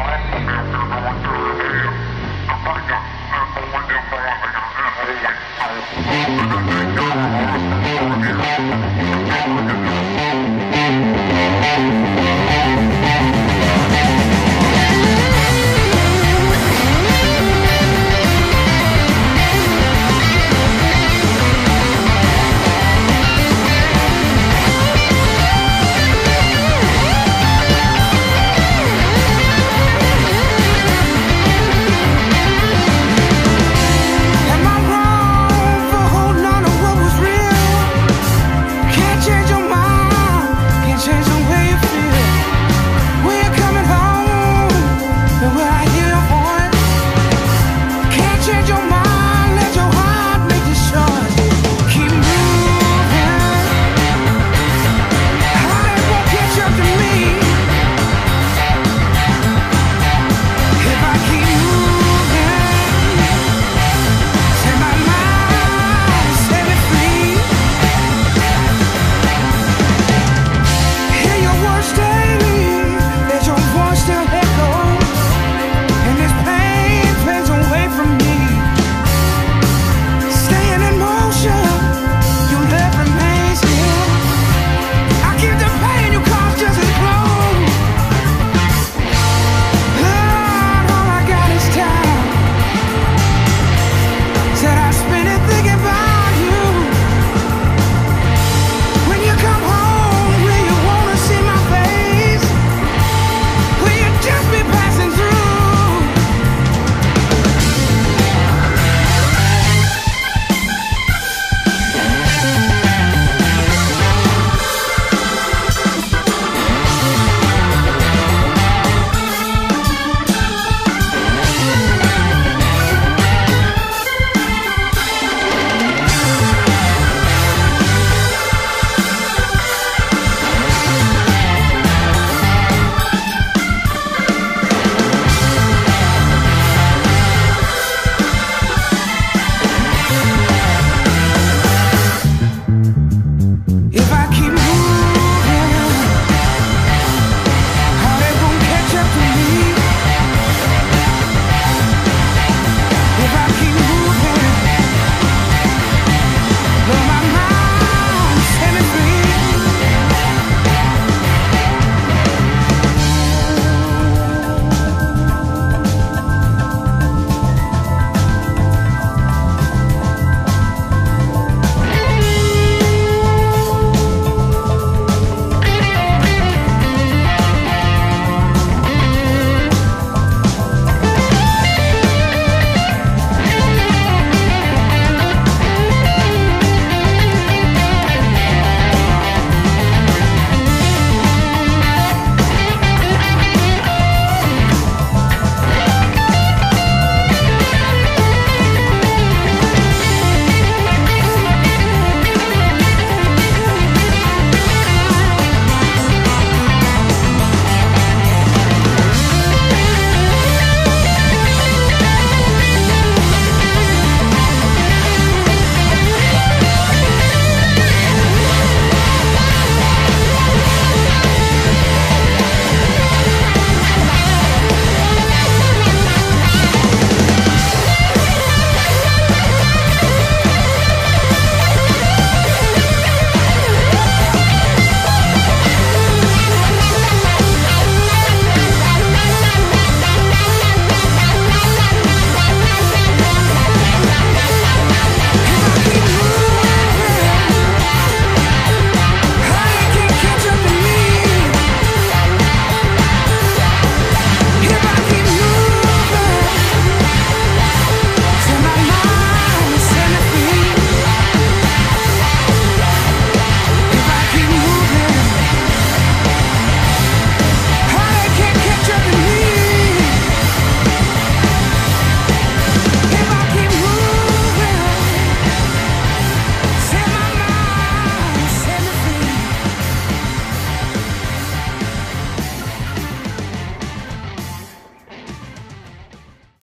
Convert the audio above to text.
One.